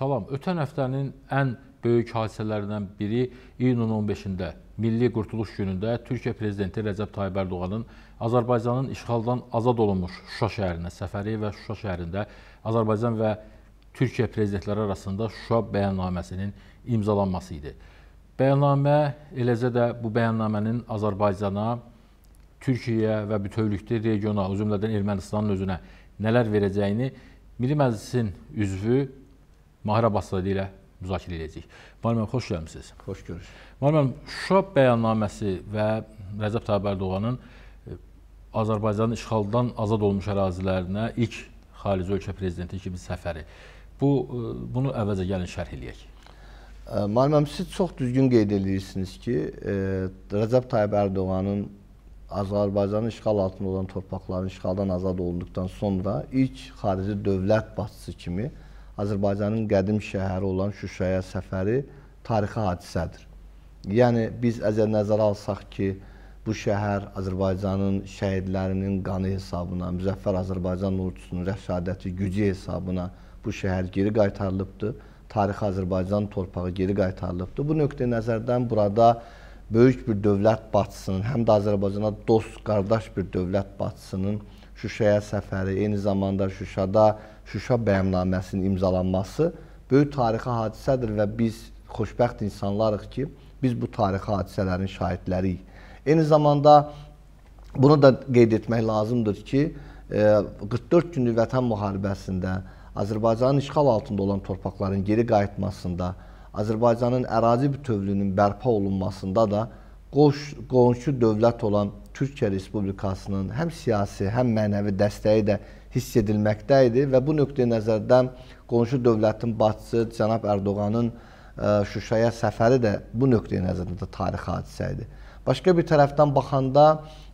Salam. Ötən həftənin ən böyük hadisələrindən biri iyunun 15-də Milli Qurtuluş günündə Türkiyə prezidenti Rəcəb Tayyib Ərdoğanın Azərbaycanın işğaldan azad olunmuş Şuşa şəhərinə səfəri və Şuşa şəhərində Azərbaycan və Türkiyə prezidentləri arasında Şuşa bəyannaməsinin imzalanması idi. Bəyannamə eləcə də bu bəyannamənin Azərbaycana, Türkiyəyə və bütövlükdə regiona, o cümlədən Ermənistanın özünə nələr verəcəyini Milli Məclisin üzvü Mahir Abbaszadə ilə müzakirə edəcəyik. Müəllim, xoş gəlmisiniz. Xoş görüş. Müəllim, Şuşa bəyannaməsi və Rəcəb Tayyib Ərdoğanın e, Azərbaycanın işğaldan azad olmuş ərazilərinə ilk xarici ölkə prezidenti kimi səfəri. Bu e, bunu əvvəlcə gəlin şərh eləyək. E, müəllim, siz çox düzgün qeyd edirsiniz ki, Rəcəb Tayyib Ərdoğanın Azərbaycanın işğal altında olan torpaqların işğaldan azad olunduqdan sonra ilk xarici dövlət başçısı kimi Azərbaycanın qədim şəhəri olan Şuşaya səfəri tarixi hadisədir. Yəni biz əgər nəzərə alsaq ki, bu şəhər Azərbaycanın şəhidlərinin qanı hesabına, müzəffər Azərbaycan ordusunun rəşadəti, gücü hesabına bu şəhər geri qaytarılıbdır. Tarixi Azərbaycan torpağı geri qaytarılıbdır. Bu nöqteyi nəzərdən burada böyük bir dövlət başçısının, həm də Azərbaycana dost, qardaş bir dövlət başçısının Şuşaya səfəri, eyni zamanda Şuşada Şuşa bəyannaməsinin imzalanması böyük tarixi hadisədir və biz xoşbəxt insanlarıq ki, biz bu tarixi hadisələrin şahidləriyik. Eyni zamanda bunu da qeyd etmək lazımdır ki, 44 e, günlük vətən müharibəsində Azərbaycanın işğal altında olan torpaqların geri qayıtmasında, Azərbaycanın ərazi bütövlüyünün bərpa olunmasında da qoş, qonşu dövlət olan Türkiyə Respublikasının həm siyasi, həm mənəvi dəstəyi də hiss edilməkdə idi və bu nöqteyi nəzərdən qonşu dövlətin başçısı cənab Ərdoğanın e, Şuşaya səfəri də bu nöqteyi nəzərdən də tarixi hadisə idi. Başqa bir tərəfdən baxanda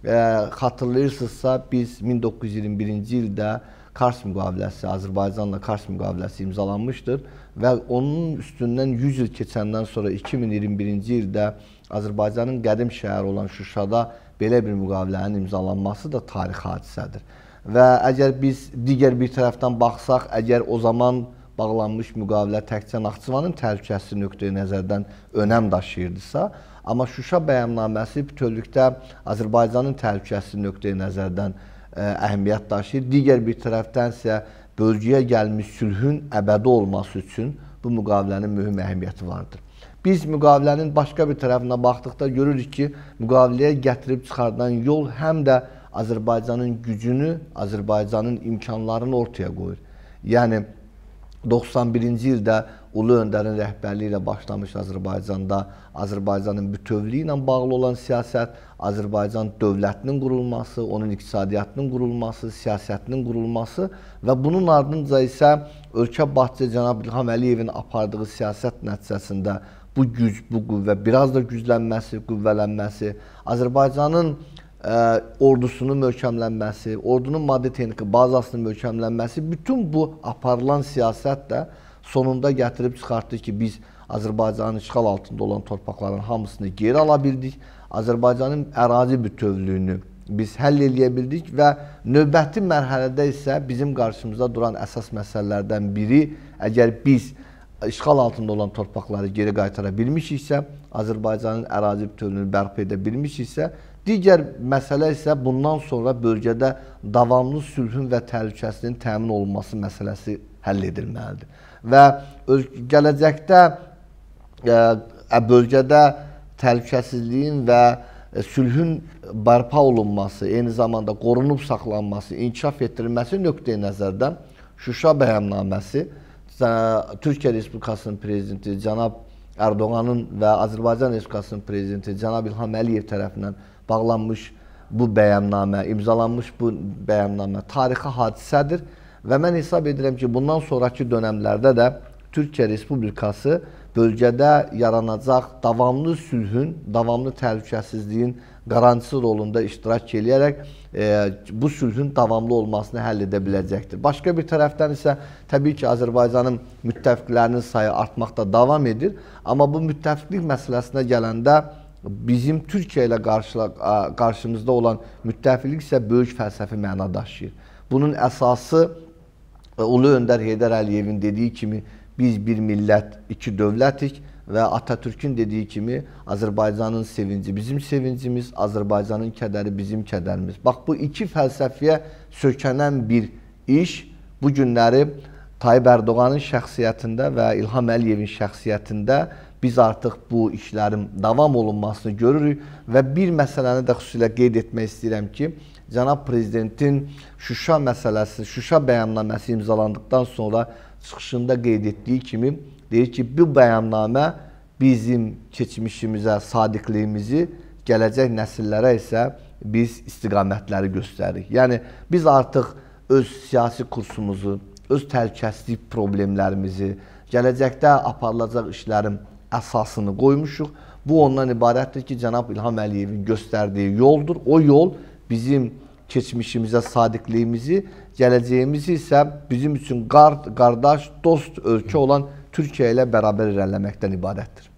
e, xatırlayırsınızsa biz 1921-ci ildə Kars müqaviləsi, Azərbaycanla Kars müqaviləsi imzalanmışdır və onun üstündən 100 il keçəndən sonra 2021-ci ildə Azərbaycanın qədim şəhəri olan Şuşada belə bir müqavilənin imzalanması da tarixi hadisədir. Və əgər biz digər bir tərəfdən baxsaq, əgər o zaman bağlanmış müqavilə təkcə Naxçıvanın təhlükəsizlik nöqteyi nəzərdən önəm daşıyırdısa, amma Şuşa bəyannaməsi bütövlükdə Azərbaycanın təhlükəsizlik nöqteyi nəzərdən ə, e, əhəmiyyət daşıyır. Digər bir tərəfdən isə bölgəyə gəlmiş sülhün əbədi olması üçün bu müqavilənin mühüm əhəmiyyəti vardır. Biz müqavilənin başqa bir tərəfinə baxdıqda görürük ki, müqaviləyə gətirib çıxardan yol həm də Azərbaycanın gücünü, Azərbaycanın imkanlarını ortaya qoyur. Yəni 91-ci ildə Ulu Öndərin rəhbərliyi ilə başlamış Azərbaycanda Azərbaycanın bütövlüyü ilə bağlı olan siyasət, Azərbaycan dövlətinin qurulması, onun iqtisadiyyatının qurulması, siyasətinin qurulması və bunun ardınca isə ölkə başçısı cənab İlham Əliyevin apardığı siyasət nəticəsində bu güc, bu qüvvə biraz da güclənməsi, qüvvələnməsi, Azərbaycanın ə, ordusunun möhkəmlənməsi, ordunun maddi texniki bazasının möhkəmlənməsi, bütün bu aparılan siyasət də sonunda gətirib çıxartdı ki, biz Azərbaycanın işğal altında olan torpaqların hamısını geri ala bildik. Azərbaycanın ərazi bütövlüyünü biz həll eləyə bildik və növbəti mərhələdə isə bizim qarşımızda duran əsas məsələlərdən biri, əgər biz işğal altında olan torpaqları geri qaytara bilmişiksə, Azərbaycanın ərazi bütövlüyünü bərpa edə bilmişiksə, Digər məsələ isə bundan sonra bölgədə davamlı sülhün və təhlükəsizliyin təmin olunması məsələsi həll edilməlidir. Və gələcəkdə ə, bölgədə təhlükəsizliyin və sülhün bərpa olunması, eyni zamanda qorunub saxlanması, inkişaf etdirilməsi nöqteyi nəzərdən Şuşa bəyannaməsi Türkiyə Respublikasının prezidenti cənab Ərdoğanın və Azərbaycan Respublikasının prezidenti cənab İlham Əliyev tərəfindən bağlanmış bu bəyannamə, imzalanmış bu bəyannamə tarixi hadisədir və mən hesab edirəm ki, bundan sonrakı dönəmlərdə də Türkiyə Respublikası bölgədə yaranacaq davamlı sülhün, davamlı təhlükəsizliyin qarantisi rolunda iştirak eləyərək e, bu sülhün davamlı olmasını həll edə biləcəkdir. Başqa bir tərəfdən isə təbii ki, Azərbaycanın müttəfiqlərinin sayı artmaqda davam edir, amma bu müttəfiqlik məsələsinə gələndə bizim Türkiyə ilə qarşı, qarşımızda olan müttəfiqlik isə böyük fəlsəfi məna daşıyır. Bunun əsası e, Ulu Öndər Heydər Əliyevin dediyi kimi biz bir millət, iki dövlətik və Atatürkün dediyi kimi Azərbaycanın sevinci bizim sevincimiz, Azərbaycanın kədəri bizim kədərimiz. Bax bu iki fəlsəfiyə sökənən bir iş bu günləri Tayyip Ərdoğanın şəxsiyyətində və İlham Əliyevin şəxsiyyətində biz artıq bu işlərin davam olunmasını görürük və bir məsələni də xüsusilə qeyd etmək istəyirəm ki, cənab prezidentin Şuşa məsələsi, Şuşa bəyannaməsi imzalandıqdan sonra çıxışında qeyd etdiyi kimi deyir ki, bu bəyannamə bizim keçmişimizə sadiqliyimizi, gələcək nəsillərə isə biz istiqamətləri göstəririk. Yəni biz artıq öz siyasi kursumuzu, öz təhlükəsizlik problemlərimizi, gələcəkdə aparılacaq işlərin əsasını qoymuşuq. Bu ondan ibarətdir ki, cənab İlham Əliyevin göstərdiyi yoldur. O yol bizim keçmişimizə sadiqliyimizi, gələcəyimizi isə bizim üçün qard, qardaş, dost ölkə olan Türkiyə ilə bərabər irəliləməkdən ibarətdir.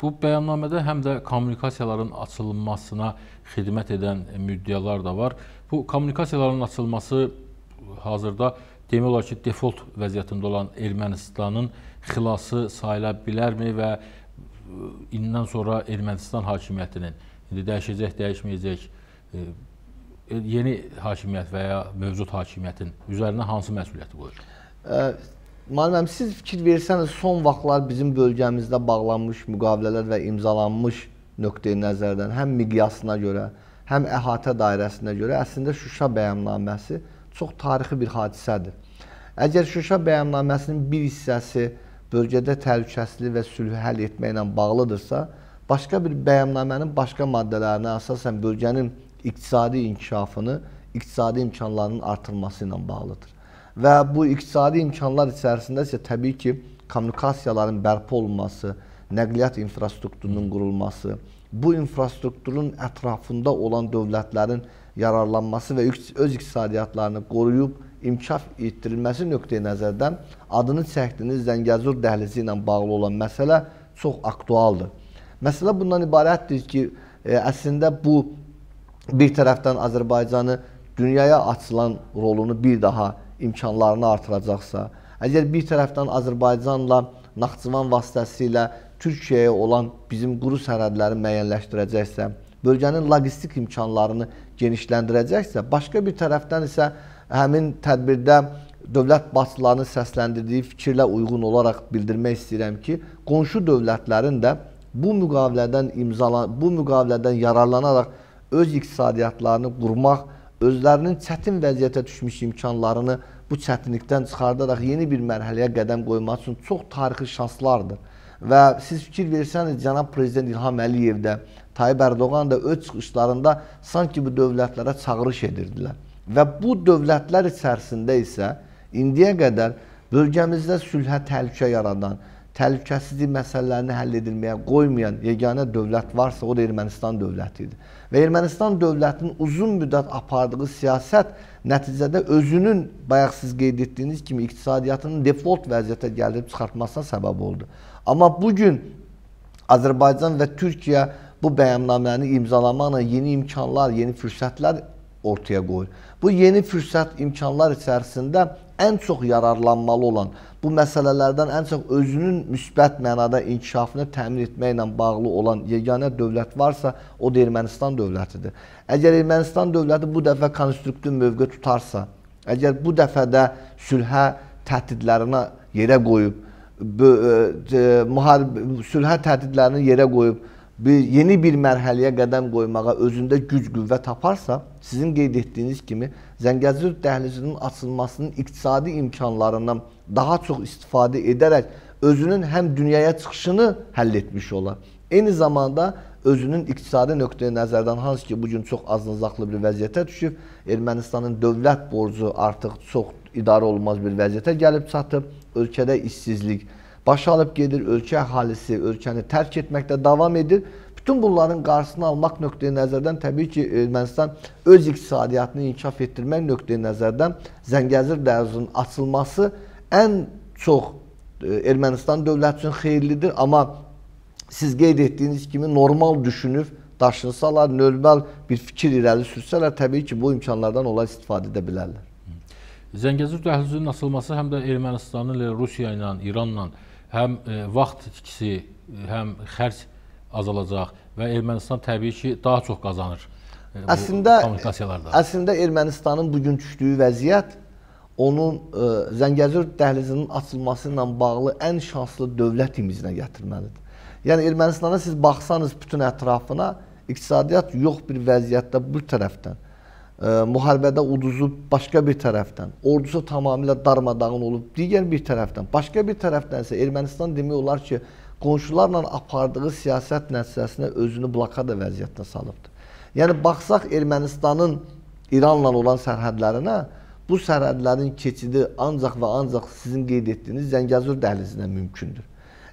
Bu bəyannamədə həm də kommunikasiyaların açılmasına xidmət edən müddəalar da var. Bu kommunikasiyaların açılması hazırda demək olar ki, default vəziyyətində olan Ermənistanın xilası sayıla bilərmi və indən sonra Ermənistan hakimiyyətinin indi dəyişəcək, dəyişməyəcək e, yeni hakimiyyət və ya mövcud hakimiyyətin üzərinə hansı məsuliyyəti qoyur? Müəlliməm, siz fikir versəniz, son vaxtlar bizim bölgəmizdə bağlanmış müqavilələr və imzalanmış nöqteyi nəzərdən həm miqyasına görə, həm əhatə dairəsinə görə əslində Şuşa bəyannaməsi çox tarixi bir hadisədir. Əgər Şuşa bəyannaməsinin bir hissəsi bölgədə təhlükəsizlik və sülhü həll etməklə bağlıdırsa, başqa bir bəyannamənin başqa maddələrinə əsasən bölgənin iqtisadi inkişafını, iqtisadi imkanlarının artırılması ilə bağlıdır. Və bu iqtisadi imkanlar içərisində isə təbii ki, kommunikasiyaların bərpa olunması, nəqliyyat infrastrukturunun qurulması, bu infrastrukturun ətrafında olan dövlətlərin yararlanması və öz iqtisadiyyatlarını qoruyub inkişaf etdirilməsi nöqteyi nəzərdən adını çəkdiyiniz Zəngəzur dəhlizi ilə bağlı olan məsələ çox aktualdır. Məsələ bundan ibarətdir ki, e, əslində bu bir tərəfdən Azərbaycanı dünyaya açılan rolunu bir daha imkanlarını artıracaqsa, əgər bir tərəfdən Azərbaycanla Naxçıvan vasitəsilə Türkiyəyə olan bizim quru sərhədləri müəyyənləşdirəcəksə, bölgənin logistik imkanlarını genişləndirəcəksə, başqa bir tərəfdən isə həmin tədbirdə dövlət başçılarının səsləndirdiyi fikirlə uyğun olaraq bildirmək istəyirəm ki, qonşu dövlətlərin də bu müqavilədən imzalan, bu müqavilədən yararlanaraq öz iqtisadiyyatlarını qurmaq, özlərinin çətin vəziyyətə düşmüş imkanlarını bu çətinlikdən çıxardaraq yeni bir mərhələyə qədəm qoymaq üçün çox tarixi şanslardır. Və siz fikir versəniz, cənab prezident İlham Əliyev də, Tayyip Ərdoğan da öz çıxışlarında sanki bu dövlətlərə çağırış edirdilər. Və bu dövlətlər içərisində isə indiyə qədər bölgəmizdə sülhə təhlükə yaradan, təhlükəsizlik məsələlərini həll edilməyə qoymayan yeganə dövlət varsa, o da Ermənistan dövlətidir. Və Ermənistan dövlətinin uzun müddət apardığı siyasət nəticədə özünün, bayaq siz qeyd etdiyiniz kimi, iqtisadiyyatının default vəziyyətə gəldirib çıxartmasına səbəb oldu. Amma bugün Azərbaycan və Türkiyə bu bəyannaməni imzalamaqla yeni imkanlar, yeni fürsətlər ortaya qoyur. Bu yeni fürsət, imkanlar içərisində ən çox yararlanmalı olan, bu məsələlərdən ən çox özünün müsbət mənada inkişafını təmin etməklə bağlı olan yeganə dövlət varsa, o da Ermənistan dövlətidir. Əgər Ermənistan dövləti bu dəfə konstruktiv mövqe tutarsa, əgər bu dəfə də sülhə təhdidlərini yerə qoyub, müharibə sülhə təhdidlərini yerə qoyub, bir yeni bir mərhələyə qədəm qoymağa özündə güc qüvvə taparsa, sizin qeyd etdiyiniz kimi Zəngəzur dəhlizinin açılmasının iqtisadi imkanlarından daha çox istifadə edərək özünün həm dünyaya çıxışını həll etmiş olar. Eyni zamanda özünün iqtisadi nöqteyi nəzərdən hansı ki, bugün çox azınızaqlı bir vəziyyətə düşüb, Ermənistanın dövlət borcu artıq çox idarə olunmaz bir vəziyyətə gəlib çatıb, ölkədə işsizlik, baş alıb gedir, ölkə əhalisi ölkəni tərk etməkdə davam edir. Bütün bunların qarşısını almaq nöqteyi nəzərdən təbii ki, Ermənistan öz iqtisadiyyatını inkişaf etdirmək nöqteyi nəzərdən Zəngəzur dəhlizinin açılması ən çox e, Ermənistan dövləti üçün xeyirlidir, amma siz qeyd etdiyiniz kimi normal düşünüb daşınsalar, növbəl bir fikir irəli sürsələr, təbii ki, bu imkanlardan onlar istifadə edə bilərlər. Zəngəzur dəhlizinin açılması həm də Ermənistanın Rusiya ilə, İranla həm e, vaxt itkisi, həm xərc azalacaq və Ermənistan təbii ki, daha çox qazanır. e, bu Əslində kommunikasiyalarda. əslində Ermənistanın bu gün düşdüyü vəziyyət onun ə, Zəngəzur dəhlizinin açılması ilə bağlı ən şanslı dövlət imicinə gətirməlidir. Yəni Ermənistana siz baxsanız bütün ətrafına iqtisadiyyat yox bir vəziyyətdə bu tərəfdən, ə, müharibədə uduzub başqa bir tərəfdən, ordusu tamamilə darmadağın olub digər bir tərəfdən, başqa bir tərəfdən isə Ermənistan demək olar ki, qonşularla apardığı siyasət nəticəsində özünü blokada vəziyyətinə salıbdır. Yəni baxsaq Ermənistanın İranla olan sərhədlərinə, bu sərhədlərin keçidi ancaq və ancaq sizin qeyd etdiyiniz Zəngəzur dəhlizindən mümkündür.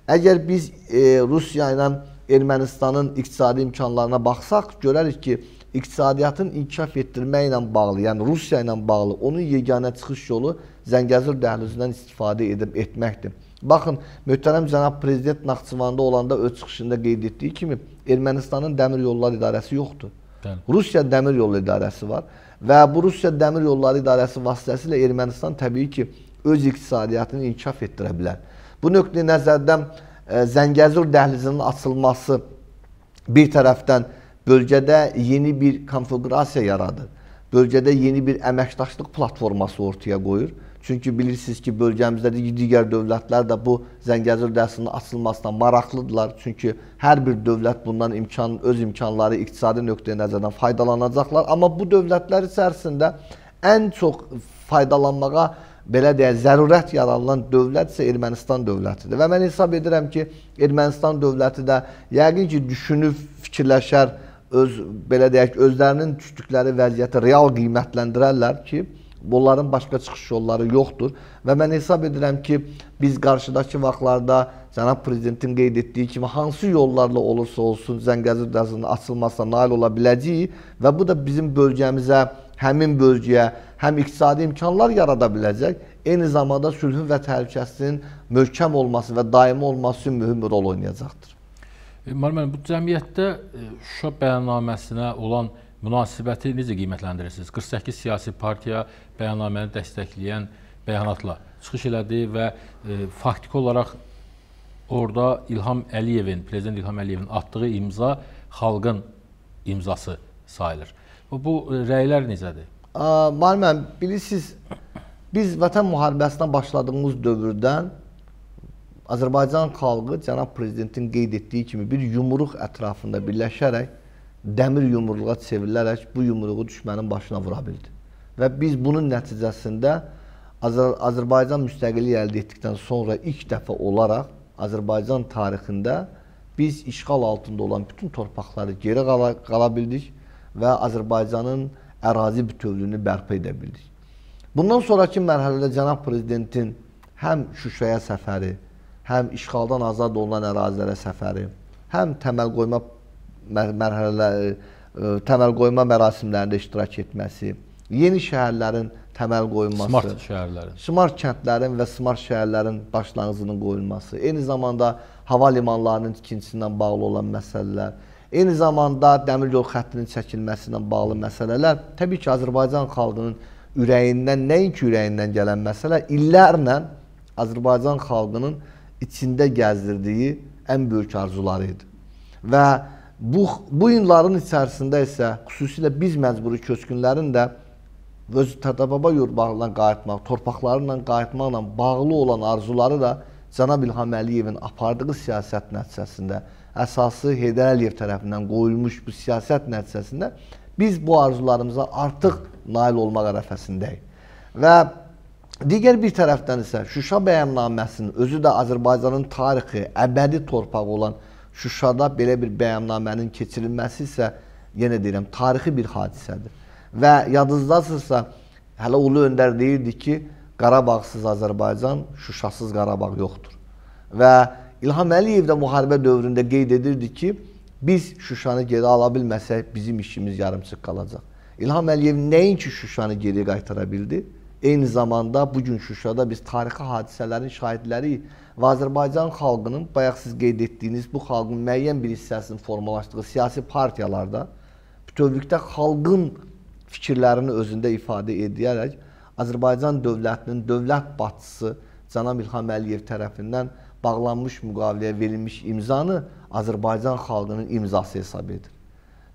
Əgər biz e, Rusiya ilə Ermənistanın iqtisadi imkanlarına baxsaq, görərik ki, iqtisadiyyatın inkişaf etdirməklə ilə bağlı, yəni Rusiya ilə bağlı onun yeganə çıxış yolu Zəngəzur dəhlizindən istifadə edib etməkdir. Baxın, möhtərəm cənab prezident Naxçıvanda olanda öz çıxışında qeyd etdiyi kimi Ermənistanın dəmir yolları idarəsi yoxdur. Bəli. Rusiya dəmir yolu idarəsi var və bu Rusiya dəmir yolları idarəsi vasitəsilə Ermənistan təbii ki, öz iqtisadiyyatını inkişaf etdirə bilər. Bu nöqteyi nəzərdən e, Zəngəzur dəhlizinin açılması bir tərəfdən bölgədə yeni bir konfigurasiya yaradır. Bölgədə yeni bir əməkdaşlıq platforması ortaya qoyur. Çünki bilirsiniz ki, bölgəmizdə digər dövlətlər də bu Zəngəzur dəhlizinin açılmasına maraqlıdırlar. Çünki hər bir dövlət bundan imkan öz imkanları iqtisadi nöqteyi nəzərdən faydalanacaqlar. Amma bu dövlətlər içərisində ən çox faydalanmağa belə deyək, zərurət yaranan dövlət isə Ermənistan dövlətidir. Və mən hesab edirəm ki, Ermənistan dövləti də yəqin ki, düşünüb fikirləşər, öz belə deyək, özlərinin düşdükləri vəziyyəti real qiymətləndirərlər ki, bunların başqa çıxış yolları yoxdur və mən hesab edirəm ki, biz qarşıdakı vaxtlarda cənab prezidentin qeyd etdiyi kimi hansı yollarla olursa olsun Zəngəzur dəhlizinin açılmasına nail ola biləcəyik və bu da bizim bölgəmizə, həmin bölgəyə həm iqtisadi imkanlar yarada biləcək, eyni zamanda sülhün və təhlükəsizliyin möhkəm olması və daimi olması üçün mühüm rol oynayacaqdır. E, Müəllim, bu cəmiyyətdə e, Şuşa bəyannaməsinə olan münasibəti necə qiymətləndirirsiniz? 48 siyasi partiya bəyannaməni dəstəkləyən bəyanatla çıxış elədi və e, faktiki olaraq orada İlham Əliyevin, prezident İlham Əliyevin atdığı imza xalqın imzası sayılır. Bu, bu e, rəylər necədir? Aa, Müəllim, bilirsiniz, biz Vətən müharibəsinə başladığımız dövrdən Azərbaycan xalqı cənab prezidentin qeyd etdiyi kimi bir yumruq ətrafında birləşərək dəmir yumruğa çevrilərək bu yumruğu düşmənin başına vura bildi. Və biz bunun nəticəsində Azər Azərbaycan müstəqillik əldə etdikdən sonra ilk dəfə olaraq Azərbaycan tarixində biz işğal altında olan bütün torpaqları geri qala, qala bildik və Azərbaycanın ərazi bütövlüyünü bərpa edə bildik. Bundan sonraki mərhələdə cənab prezidentin həm Şuşaya səfəri, həm işğaldan azad olunan ərazilərə səfəri, həm təməl qoyma mərhələləri, e, təməl qoyma mərasimlərində iştirak etməsi, yeni şəhərlərin təməl qoyulması, Smart şəhərlərin. smart kəndlərin və smart şəhərlərin başlanğıcının qoyulması, eyni zamanda hava limanlarının tikintisindən bağlı olan məsələlər, eyni zamanda dəmir yol xəttinin çəkilməsi ilə bağlı məsələlər təbii ki, Azərbaycan xalqının ürəyindən, nəinki ürəyindən gələn məsələ illərlə Azərbaycan xalqının içində gəzdirdiyi ən böyük arzuları idi. Və bu bu illərin içərisində isə xüsusilə biz məcburi köçkünlərin də öz Tədababa yurtlarına qayıtmaq, torpaqlarıyla qayıtmaqla bağlı olan arzuları da cənab İlham Əliyevin apardığı siyasət nəticəsində əsası Heydər Əliyev tərəfindən qoyulmuş bu siyasət nəticəsində biz bu arzularımıza artıq nail olmaq ərəfəsindəyik. Və digər bir tərəfdən isə Şuşa bəyannaməsinin özü də Azərbaycanın tarixi, əbədi torpağı olan Şuşada belə bir bəyannamənin keçirilməsi isə yenə deyirəm, tarixi bir hadisədir. Və yadınızdadırsa, hələ Ulu Öndər deyirdi ki, Qarabağsız Azərbaycan, Şuşasız Qarabağ yoxdur. Və İlham Əliyev də müharibə dövründə qeyd edirdi ki, biz Şuşanı geri ala bilməsək, bizim işimiz yarımçıq qalacaq. İlham Əliyev nəinki Şuşanı geri qaytara bildi, eyni zamanda bu gün Şuşada biz tarixi hadisələrin şahidləriyik və Azərbaycan xalqının bayaq siz qeyd etdiyiniz bu xalqın müəyyən bir hissəsinin formalaşdığı siyasi partiyalarda bütövlükdə xalqın fikirlərini özündə ifadə edərək Azərbaycan dövlətinin dövlət başçısı cənab İlham Əliyev tərəfindən bağlanmış müqaviləyə verilmiş imzanı Azərbaycan xalqının imzası hesab edir.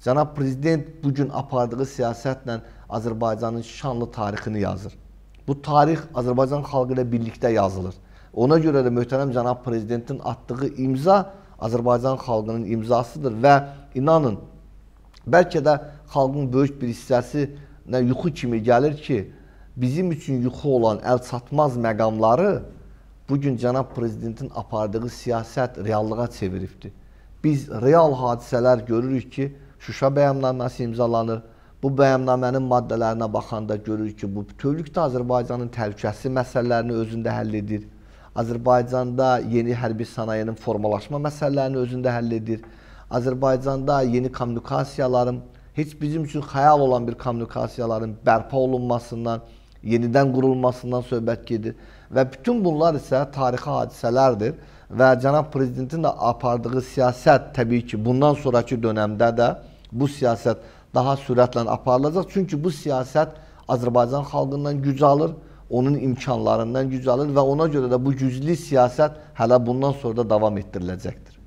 Cənab prezident bu gün apardığı siyasətlə Azərbaycanın şanlı tarixini yazır. Bu tarix Azərbaycan xalqı ilə birlikdə yazılır. Ona görə də möhtərəm cənab prezidentin atdığı imza Azərbaycan xalqının imzasıdır və inanın bəlkə də xalqın böyük bir hissəsi nə yuxu kimi gəlir ki, bizim üçün yuxu olan əl çatmaz məqamları bu gün cənab prezidentin apardığı siyasət reallığa çeviribdir. Biz real hadisələr görürük ki, Şuşa bəyannaməsi imzalanır. Bu bəyannamənin maddələrinə baxanda görürük ki, bu bütövlükdə Azərbaycanın təhlükəsizlik məsələlərini özündə həll edir. Azərbaycanda yeni hərbi sənayenin formalaşma məsələlərini özündə həll edir. Azərbaycanda yeni kommunikasiyaların heç bizim üçün xəyal olan bir kommunikasiyaların bərpa olunmasından, yenidən qurulmasından söhbət gedir. Və bütün bunlar isə tarixi hadisələrdir və cənab prezidentin də apardığı siyasət təbii ki, bundan sonrakı dövrdə də bu siyasət daha sürətlə aparılacaq. Çünki bu siyasət Azərbaycan xalqından güc alır, onun imkanlarından güc alır və ona görə də bu güclü siyasət hələ bundan sonra da davam etdiriləcəkdir.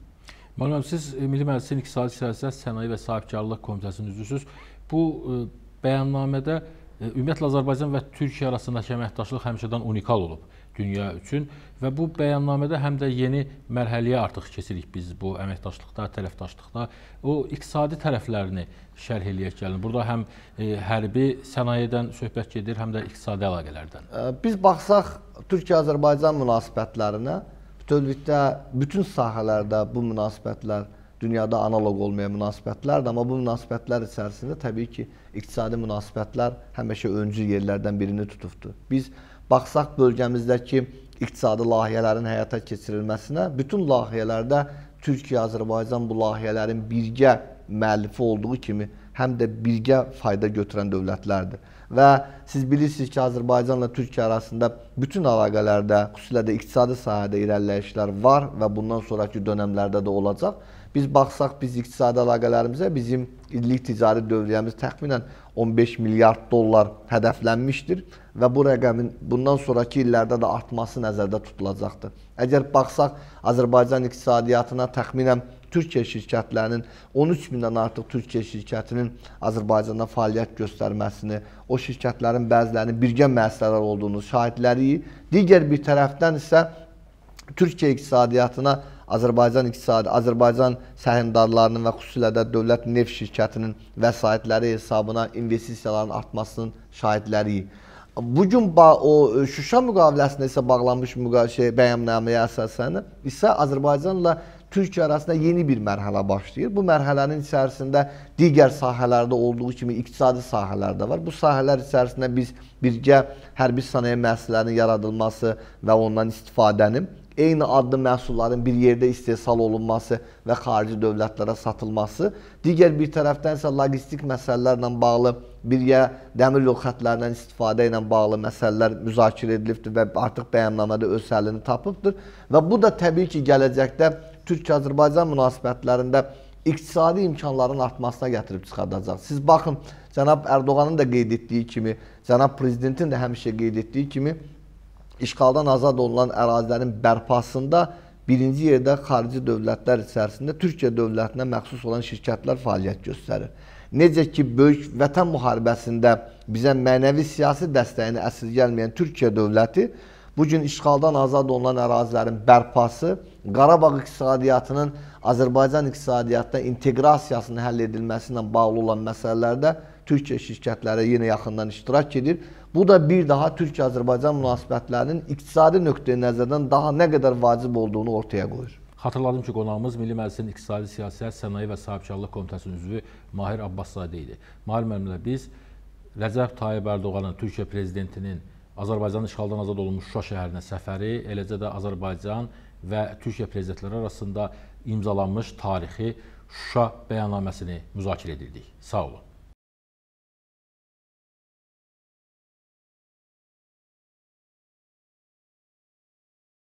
Müəllim, siz Milli Məclisin İqtisadi Siyasət, Sənaye və Sahibkarlıq Komitəsinin üzvüsüz. Bu ə, bəyannamədə ə, ümumiyyətlə Azərbaycan və Türkiyə arasındakı əməkdaşlıq həmişədən unikal olub dünya üçün və bu bəyannamədə həm də yeni mərhələyə artıq keçirik biz bu əməkdaşlıqda, tərəfdaşlıqda. O iqtisadi tərəflərini şərh eləyək gəlin. Burada həm e, hərbi sənayədən söhbət gedir, həm də iqtisadi əlaqələrdən. Biz baxsaq Türkiyə-Azərbaycan münasibətlərinə, bütövlükdə bütün sahələrdə bu münasibətlər dünyada analoq olmayan münasibətlərdir, amma bu münasibətlər içərisində təbii ki, iqtisadi münasibətlər həmişə öncü yerlərdən birini tutubdur. Biz baxsaq bölgəmizdəki iqtisadi layihələrin həyata keçirilməsinə, bütün layihələrdə Türkiyə, Azərbaycan bu layihələrin birgə müəllifi olduğu kimi həm də birgə fayda götürən dövlətlərdir. Və siz bilirsiniz ki, Azərbaycanla Türkiyə arasında bütün əlaqələrdə, xüsusilə də iqtisadi sahədə irəliləyişlər var və bundan sonrakı dönəmlərdə də olacaq. Biz baxsaq biz iqtisadi əlaqələrimizə bizim illik ticari dövriyyəmiz təxminən 15 milyard dollar hədəflənmişdir və bu rəqəmin bundan sonrakı illərdə də artması nəzərdə tutulacaqdır. Əgər baxsaq Azərbaycan iqtisadiyyatına təxminən Türkiyə şirkətlərinin 13 mindən artıq Türkiyə şirkətinin Azərbaycanda fəaliyyət göstərməsini, o şirkətlərin bəzilərinin birgə müəssisələr olduğunu şahidləriyik. Digər bir tərəfdən isə Türkiyə iqtisadiyyatına Azərbaycan iqtisadi, Azərbaycan səhmdarlarının və xüsusilə də dövlət neft şirkətinin vəsaitləri hesabına investisiyaların artmasının şahidləriyik. Bu gün o Şuşa müqaviləsində isə bağlanmış şey bəyannaməyə əsasən isə Azərbaycanla Türkiyə arasında yeni bir mərhələ başlayır. Bu mərhələnin içərisində digər sahələrdə olduğu kimi iqtisadi sahələr də var. Bu sahələr içərisində biz birgə hərbi sənaye müəssisələrinin yaradılması və ondan istifadənin eyni adlı məhsulların bir yerdə istehsal olunması və xarici dövlətlərə satılması, digər bir tərəfdən isə logistik məsələlərlə bağlı birgə dəmir yol xətlərindən istifadə ilə bağlı məsələlər müzakirə edilibdir və artıq bəyannamədə öz həllini tapıbdır və bu da təbii ki, gələcəkdə Türk-Azərbaycan münasibətlərində iqtisadi imkanların artmasına gətirib çıxardacaq. Siz baxın, cənab Ərdoğanın da qeyd etdiyi kimi, cənab prezidentin də həmişə qeyd etdiyi kimi işğaldan azad olunan ərazilərin bərpasında birinci yerdə xarici dövlətlər içərisində Türkiyə dövlətinə məxsus olan şirkətlər fəaliyyət göstərir. Necə ki, böyük vətən müharibəsində bizə mənəvi siyasi dəstəyini əsirgəlməyən Türkiyə dövləti bu gün işğaldan azad olunan ərazilərin bərpası, Qarabağ iqtisadiyyatının Azərbaycan iqtisadiyyatına inteqrasiyasının həll edilməsi ilə bağlı olan məsələlərdə Türkiyə şirkətləri yenə yaxından iştirak edir. Bu da bir daha Türkiyə-Azərbaycan münasibətlərinin iqtisadi nöqteyi nəzərdən daha nə qədər vacib olduğunu ortaya qoyur. Xatırladım ki, qonağımız Milli Məclisin İqtisadi Siyasət, Sənaye və Sahibkarlıq Komitəsinin üzvü Mahir Abbaszadə idi. Mahir müəllimlə biz Rəcəb Tayyib Ərdoğanın Türkiyə prezidentinin Azərbaycanın işğaldan azad olunmuş Şuşa şəhərinə səfəri, eləcə də Azərbaycan və Türkiyə prezidentləri arasında imzalanmış tarixi Şuşa bəyannaməsini müzakirə edirdik. Sağ olun.